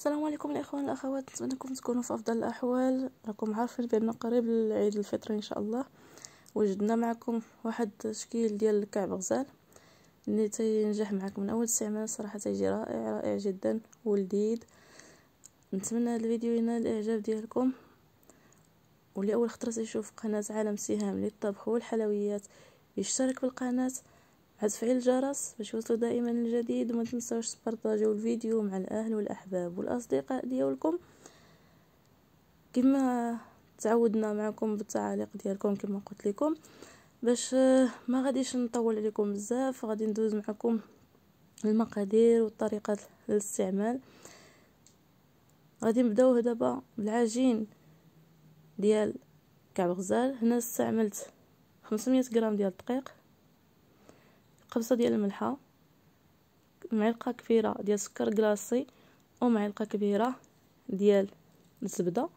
السلام عليكم الإخوان الاخوات نتمنى أنكم تكونوا في أفضل الأحوال. راكم عارفين بأن قريب العيد الفطر إن شاء الله. وجدنا معكم واحد التشكيل ديال الكعب غزال. اللي تينجح معكم من أول استعمال صراحة تيجي رائع رائع جدا ولذيذ. نتمنى الفيديو ينال الإعجاب ديالكم. واللي أول خطرة تيشوف قناة عالم سهام للطبخ والحلويات يشترك بالقناة. مع تفعيل الجرس باش يوصلوا دائما الجديد وما تنساوش تبارطاجيو الفيديو مع الأهل والأحباب والأصدقاء ديالكم. كما تعودنا معكم بالتعاليق ديالكم كما قلت لكم. باش ما غاديش نطول عليكم بزاف غادي ندوز معكم المقادير والطريقة الاستعمال غادي نبداو دابا بالعجين ديال كعب غزال. هنا استعملت 500 غرام ديال الدقيق. قبصه ديال الملحة معلقة كبيرة ديال سكر كلاصي ومعلقة كبيرة ديال الزبدة.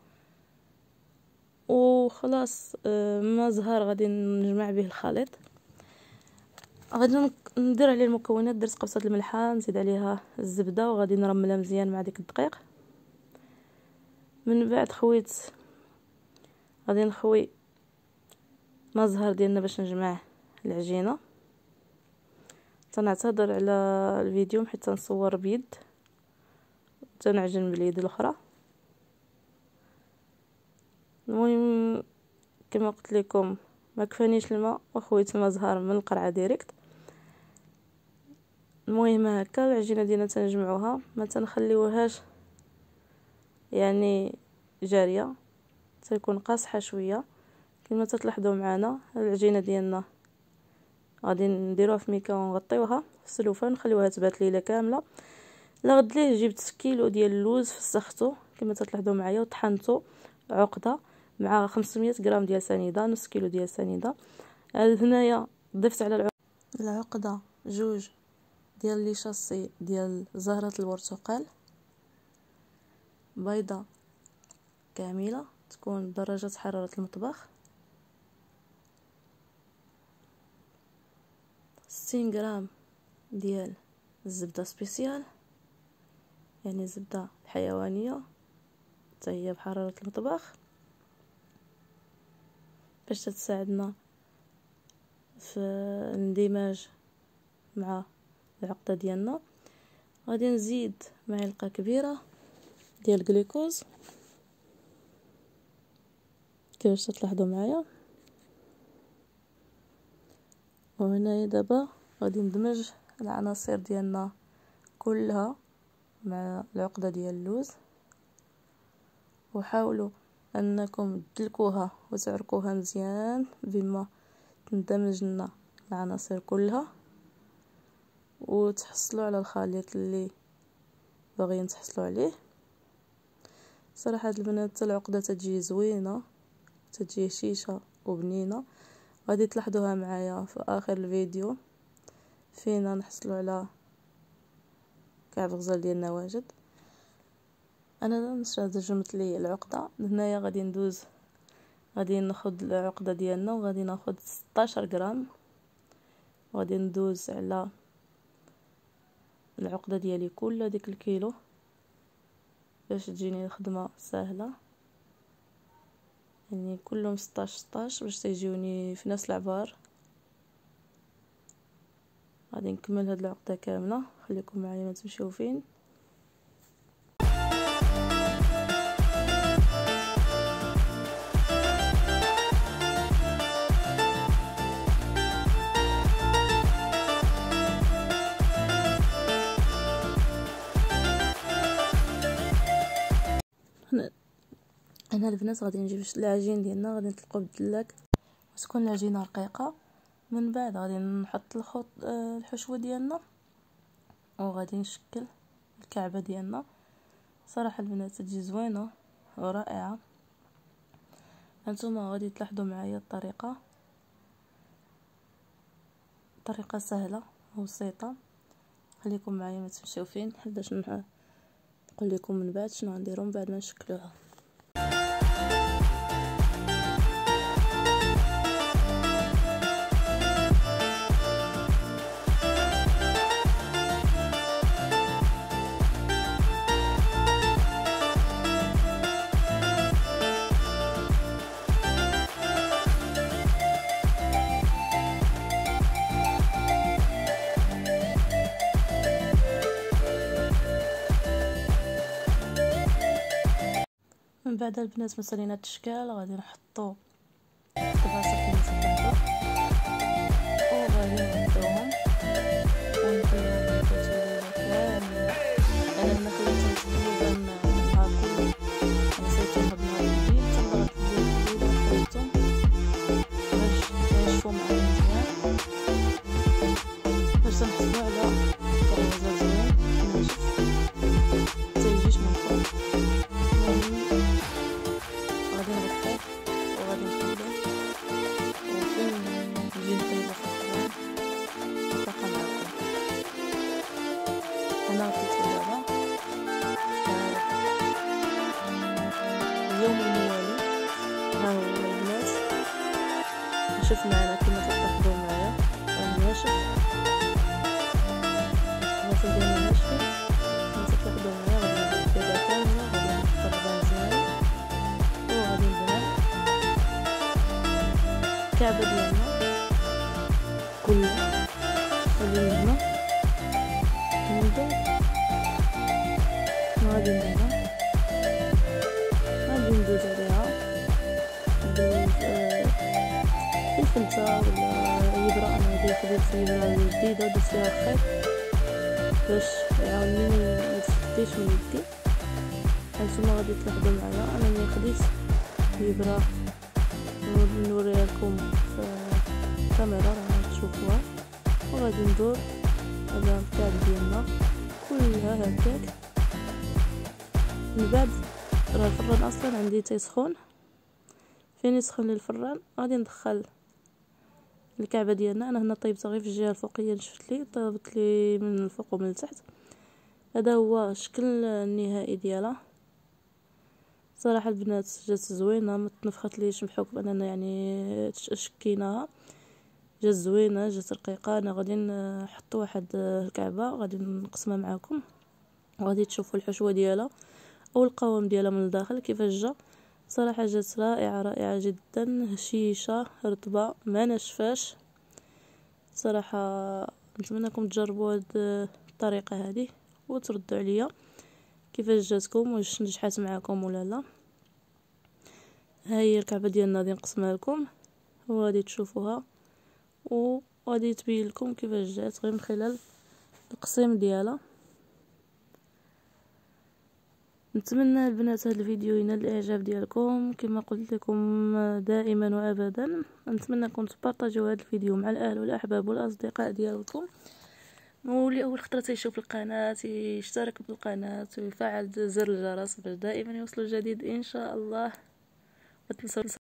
وخلاص آه، ما زهر غادي نجمع به الخليط. غادي ندير عليه المكونات درت قبصه الملحة نزيد عليها الزبدة وغادي نرملها مزيان مع ديك الدقيق. من بعد خويت غادي نخوي ما زهر ديالنا باش نجمع العجينة. تنعتذر على الفيديو حيت تنصور بيد. تنعجن باليد الأخرى. المهم كما قلت لكم ما كفانيش الماء وخويت الماء زهر من القرعة ديريكت. المهم هكا العجينة ديالنا تنجمعوها. ما تنخليوهاش يعني جارية تكون قاصحة شوية. كما تلاحظوا معنا العجينة ديالنا غادي نديروها في ميكا ونغطيوها في السلوفان نخليوها تبات ليلة كاملة. لغد ليه جبت كيلو ديال اللوز فسختو كما تلاحظوا معايا وطحنته عقدة مع 500 غرام ديال سنيدة نص كيلو ديال سنيدة. هنايا ضفت على العقدة جوج ديال لي شاصي ديال زهرة البرتقال. بيضة كاملة تكون درجه حرارة المطبخ. ستين غرام ديال الزبدة سبيسيال يعني الزبدة الحيوانية هي بحرارة المطبخ باش تساعدنا في الاندماج مع العقدة ديالنا. غادي نزيد معلقة كبيرة ديال الجليكوز. كيفاش تلاحظوا معايا؟ وهنايا دابا غادي ندمج العناصر ديالنا كلها مع العقدة ديال اللوز. وحاولوا أنكم تدلكوها وتعرقوها مزيان بما تندمج لنا العناصر كلها. وتحصلوا على الخليط اللي باغيين تحصلوا عليه. صراحة البنات العقدة تجي زوينة تجي شيشة وبنينة. غادي تلاحظوها معايا في آخر الفيديو. فينا نحصلوا على كعب غزال ديال النواجد. أنا نشرد جمت لي العقدة. هنايا غادي ندوز غادي ناخذ العقدة ديالنا وغادي ناخذ 16 غرام. وغادي ندوز على العقدة ديالي كل ديك الكيلو باش تجيني الخدمة سهله يعني كلهم ستاش ستاش باش تيجيوني في نفس العبار. غادي نكمل هاد العقدة كاملة. خليكم معايا ما تمشيو فين. هنا البنات غادي نجيب العجين ديالنا غادي نطلقو بالدلاك وتكون العجينة رقيقة. من بعد غادي نحط الخط آه، الحشوة ديالنا وغادي نشكل الكعبة ديالنا. صراحة البنات تجي زوينة ورائعة. هانتوما غادي تلاحظوا معايا الطريقة. طريقة سهلة وبسيطة. خليكم معايا ما تمشيو فين باش نقول لكم من بعد شنو غنديروا من بعد ما نشكلوها. من بعد البنات ما سالينا التشكال غادي نحطو الطباسة اللي نصبحو وغادي نشوف معنا كما تلاحظوا معايا. راه ناشف كما تلاحظوا معايا نقلبها مزيان الكعبة ديالنا. بالفلتة ولا يبرا أنا هادي خديت يبرا جديدة درت فيها الخيط باش يعاوني متفتيش من يدي هانتوما غادي تلاحظوا معايا أنا ملي خديت يبرا نوريها لكم في الكاميرا راه تشوفوها وغادي ندور على الكعب ديالنا. كلها هكاك. من بعد راه الفران أصلا عندي تيسخن فين يسخن لي الفران غادي ندخل الكعبة ديالنا. أنا هنا طيبتها غير في الجهة الفوقية شفت لي طيبت لي من الفوق ومن التحت. هذا هو الشكل النهائي ديالها. صراحة البنات جات زوينة ما تنفخت ليش بحكم أننا يعني شكيناها. جات زوينة جات رقيقة. أنا غادي نحط واحد الكعبة غادي نقسمها معكم وغادي تشوفوا الحشوة ديالها أو القوام ديالها من الداخل كيفاش جا. صراحة جات رائعة رائعة جدا. هشيشة رطبة ما نشفاش. صراحة نتمنىكم تجربوا هاد الطريقة هذه وتردوا عليا كيفاش جاتكم واش نجحات معكم ولا لا. ها هي الكعبة ديالنا غادي نقسمها لكم. وغادي تشوفوها وغادي تبين لكم كيفاش جات غير من خلال القسيم ديالها. نتمنى البنات هذا الفيديو ينال الإعجاب ديالكم. كما قلت لكم دائما وابدا نتمنىكم تبارطاجيو هذا الفيديو مع الأهل والأحباب والأصدقاء ديالكم. واللي أول خطرة تيشوف القناة يشترك بالقناة ويفعل زر الجرس باش دائما يوصلوا جديد إن شاء الله. ما